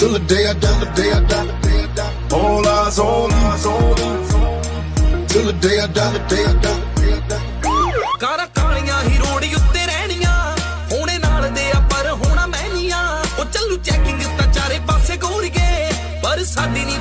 Till the day I die, the day I die, the day I die. All eyes on me, on me. Till the day I die, the day I die, the day I die. ਕਾਰਾਂ ਕਾਲੀਆਂ ਹੀ road ਉੱਤੇ ਰਹਿਣੀਆਂ ਹੋਣੇ ਨਾਲ ਦੇ ਆ ਪਰ ਹੋਣਾ ਮਹਿਨੀਆਂ ਉਹ ਚੱਲੂ ਚੈਕਿੰਗ ਤਾਂ ਚਾਰੇ ਪਾਸੇ ਗੋਰੀਏ ਪਰ ਸਾਡੀ ਨਹੀਂ